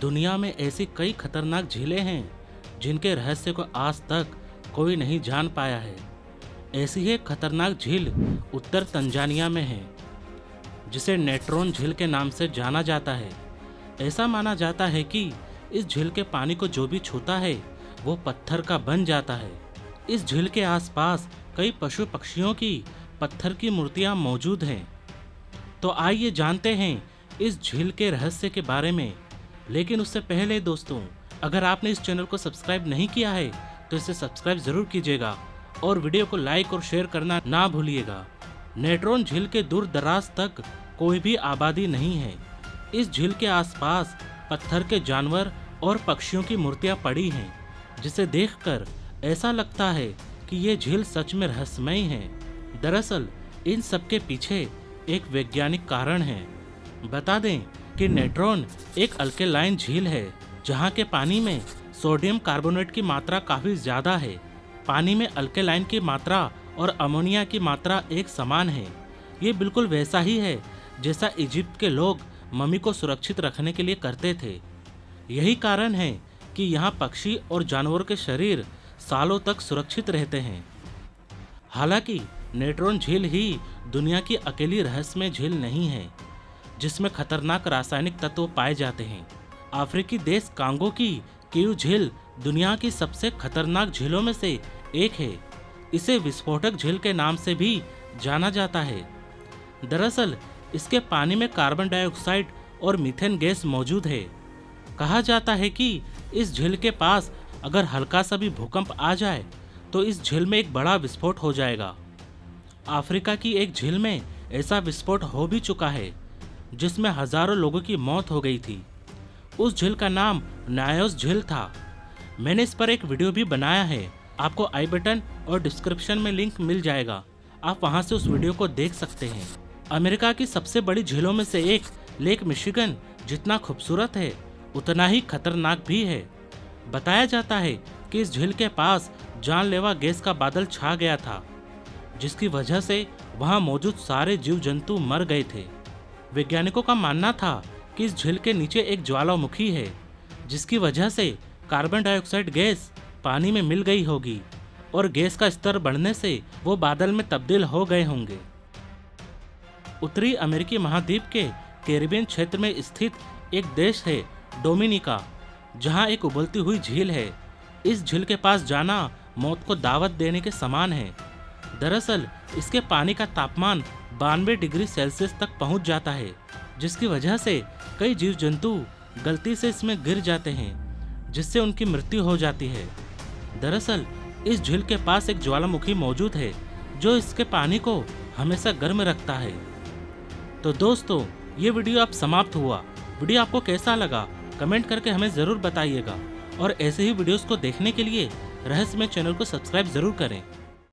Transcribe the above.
दुनिया में ऐसी कई खतरनाक झीलें हैं, जिनके रहस्य को आज तक कोई नहीं जान पाया है। ऐसी ही खतरनाक झील उत्तर तंजानिया में है, जिसे नेट्रोन झील के नाम से जाना जाता है। ऐसा माना जाता है कि इस झील के पानी को जो भी छूता है, वो पत्थर का बन जाता है। इस झील के आसपास कई पशु पक्षियों की पत्थर की मूर्तियाँ मौजूद हैं। तो आइए जानते हैं इस झील के रहस्य के बारे में। लेकिन उससे पहले दोस्तों, अगर आपने इस चैनल को सब्सक्राइब नहीं किया है तो इसे सब्सक्राइब ज़रूर कीजिएगा और वीडियो को लाइक और शेयर करना ना भूलिएगा। नेट्रॉन झील के दूर दराज तक कोई भी आबादी नहीं है। इस झील के आसपास पत्थर के जानवर और पक्षियों की मूर्तियाँ पड़ी हैं, जिसे देखकर ऐसा लगता है कि ये झील सच में रहस्यमय है। दरअसल, इन सब के पीछे एक वैज्ञानिक कारण है। बता दें कि नेट्रॉन एक अल्केलाइन झील है, जहाँ के पानी में सोडियम कार्बोनेट की मात्रा काफ़ी ज़्यादा है। पानी में अल्केलाइन की मात्रा और अमोनिया की मात्रा एक समान है। ये बिल्कुल वैसा ही है, जैसा इजिप्ट के लोग मम्मी को सुरक्षित रखने के लिए करते थे। यही कारण है कि यहाँ पक्षी और जानवरों के शरीर सालों तक सुरक्षित रहते हैं। हालाँकि, नेट्रॉन झील ही दुनिया की अकेली रहस्यमय झील नहीं है। जिसमें खतरनाक रासायनिक तत्व पाए जाते हैं। अफ्रीकी देश कांगो की कीव झील दुनिया की सबसे खतरनाक झीलों में से एक है। इसे विस्फोटक झील के नाम से भी जाना जाता है। दरअसल, इसके पानी में कार्बन डाइऑक्साइड और मीथेन गैस मौजूद है। कहा जाता है कि इस झील के पास अगर हल्का सा भी भूकंप आ जाए तो इस झील में एक बड़ा विस्फोट हो जाएगा। अफ्रीका की एक झील में ऐसा विस्फोट हो भी चुका है। जिसमें हज़ारों लोगों की मौत हो गई थी। उस झील का नाम नायोस झील था। मैंने इस पर एक वीडियो भी बनाया है। आपको आई बटन और डिस्क्रिप्शन में लिंक मिल जाएगा। आप वहाँ से उस वीडियो को देख सकते हैं। अमेरिका की सबसे बड़ी झीलों में से एक, लेक मिशिगन, जितना खूबसूरत है, उतना ही खतरनाक भी है। बताया जाता है कि इस झील के पास जानलेवा गैस का बादल छा गया था, जिसकी वजह से वहाँ मौजूद सारे जीव जंतु मर गए थे। वैज्ञानिकों का मानना था कि इस झील के नीचे एक ज्वालामुखी है, जिसकी वजह से कार्बन डाइऑक्साइड गैस पानी में मिल गई होगी और गैस का स्तर बढ़ने से वो बादल में तब्दील हो गए होंगे। उत्तरी अमेरिकी महाद्वीप के कैरिबियन क्षेत्र में स्थित एक देश है डोमिनिका, जहाँ एक उबलती हुई झील है। इस झील के पास जाना मौत को दावत देने के समान है। दरअसल, इसके पानी का तापमान बानवे डिग्री सेल्सियस तक पहुँच जाता है, जिसकी वजह से कई जीव जंतु गलती से इसमें गिर जाते हैं, जिससे उनकी मृत्यु हो जाती है। दरअसल, इस झील के पास एक ज्वालामुखी मौजूद है, जो इसके पानी को हमेशा गर्म रखता है। तो दोस्तों, ये वीडियो अब समाप्त हुआ। वीडियो आपको कैसा लगा, कमेंट करके हमें ज़रूर बताइएगा। और ऐसे ही वीडियोस को देखने के लिए रहस्यमय चैनल को सब्सक्राइब ज़रूर करें।